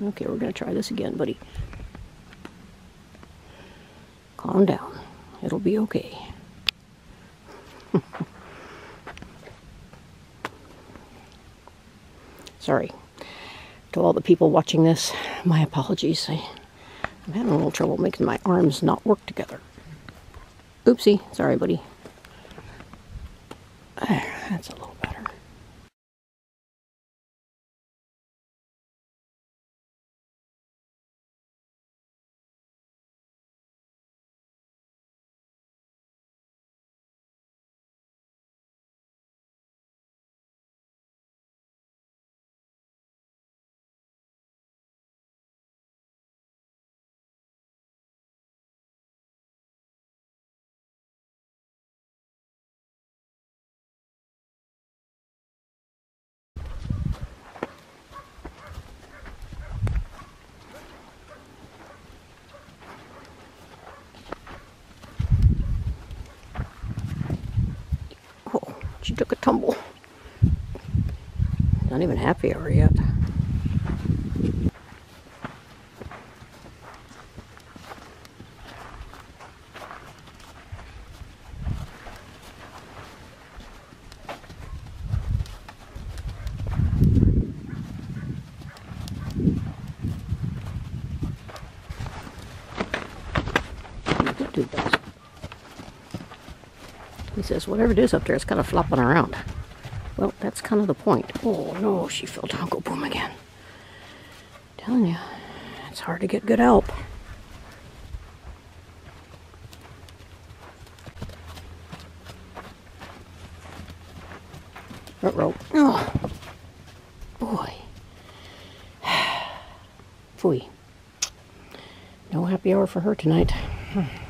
Okay, we're going to try this again, buddy. Calm down. It'll be okay. Sorry. To all the people watching this, my apologies. I, I'm having a little trouble making my arms not work together. Oopsie. Sorry, buddy. That's a little better. Oh, she took a tumble. Not even happy hour yet. He says, whatever it is up there, it's kind of flopping around. Well, that's kind of the point. Oh no, she fell down. Go boom again. telling you, it's hard to get good help. Row. Oh, boy. Phooey. No happy hour for her tonight. Hmm.